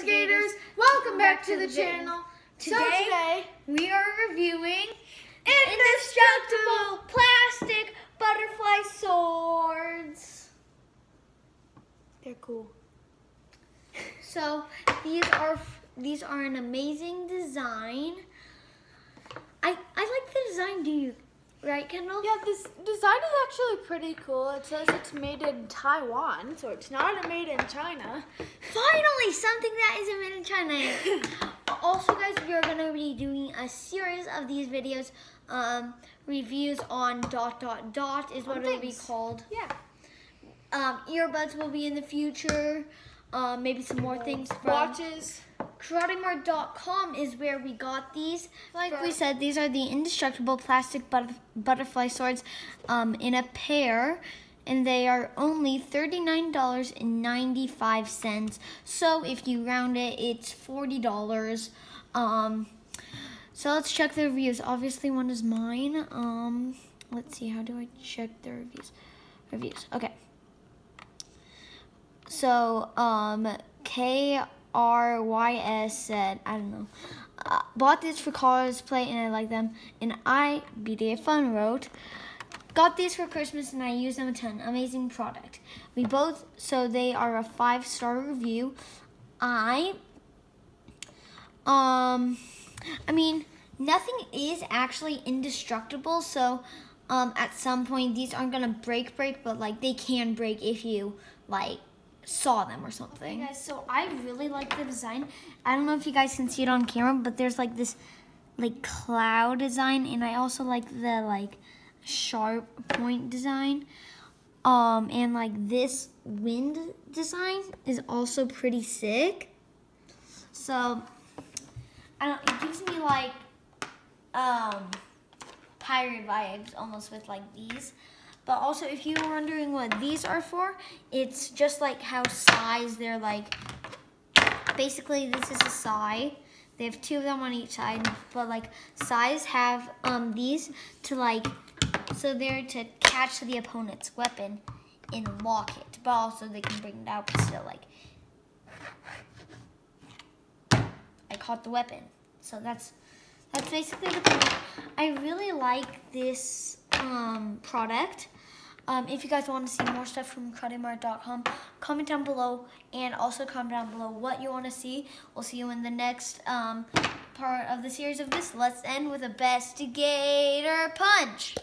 investigators. Welcome back to the channel. So Today- today We are reviewing Indestructible plastic butterfly swords. they're cool. So these are these are an amazing design. I I like the design. Do you? Right, Kendall? Yeah, this design is actually pretty cool. It says it's made in Taiwan, so it's not made in China. Finally, something that isn't made in China. also, guys, we are gonna be doing a series of these videos. Um, reviews on dot dot dot is what On it'll be called. Yeah. Um, earbuds will be in the future. Um, maybe some more things from Watches. KarateMart.com is where we got these. Like we said, these are the indestructible plastic but- butterfly swords um, in a pair, and they are only $39.95. So if you round it, it's $40. Um, so let's check the reviews. Obviously, one is mine. Um, let's see, how do I check the reviews? Reviews, okay. So, um, K R Y S said, I don't know, uh, bought these for cosplay and I like them. And I, BDA Fun, wrote, got these for Christmas and I use them a ton. Amazing product. We both, so they are a five star review. I, um, I mean, nothing is actually indestructible. So, um, at some point, these aren't gonna break, break, but like they can break if you like saw them or something. Hey guys, so I really like the design. I don't know if you guys can see it on camera, but there's like this like cloud design, and I also like the like sharp point design. Um, and like this wind design is also pretty sick. So, I don't. It gives me like um pirate vibes almost with like these. But also, if you were wondering what these are for, it's just like how sais they're like. Basically, this is a sai. They have two of them on each side, but like sais have um these to like, so they're to catch the opponent's weapon and lock it, but also they can bring it out, but still like. I caught the weapon, so that's that's basically the point. I really like this um, product. Um, if you guys want to see more stuff from KarateMart.com, comment down below and also comment down below what you want to see. We'll see you in the next um, part of the series of this. Let's end with a best Bestigator Punch.